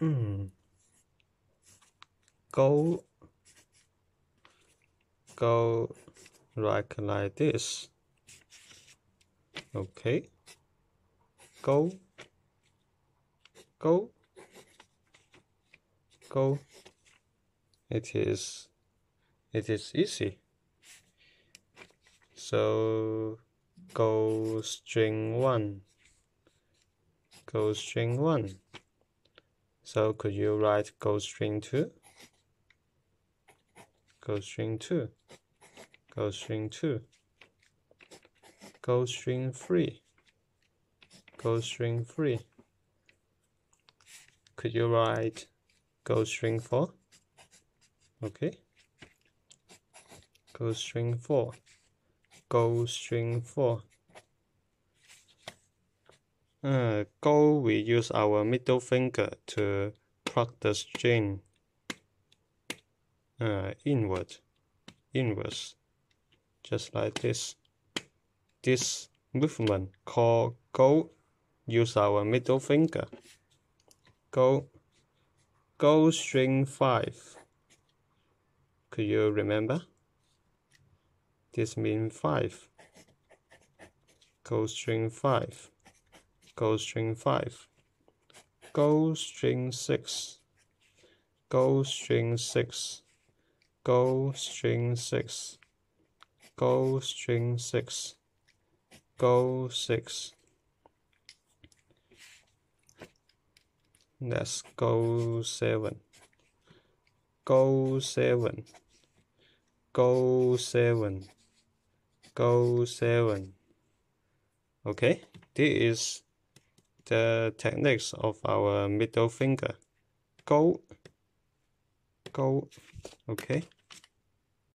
Mm. Go, go like like this. Okay. Go, go, go. It is, it is easy. So go string one, go string one. So could you write go string 2? Go string 2. Go string 2. Go string 3. Go string 3. Could you write go string 4? Okay. Go string 4. Go string 4. Uh, go, we use our middle finger to pluck the string uh, inward, inwards, just like this. This movement called go, use our middle finger. Go, go string 5. Could you remember? This means 5. Go string 5 go string 5, go string 6, go string 6, go string 6, go string 6, go 6. Let's go 7, go 7, go 7, go 7. Okay, this is the techniques of our middle finger. Go, go, okay.